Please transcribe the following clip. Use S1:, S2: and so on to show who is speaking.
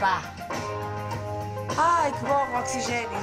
S1: pa. Ajde, Bog, oksiženi.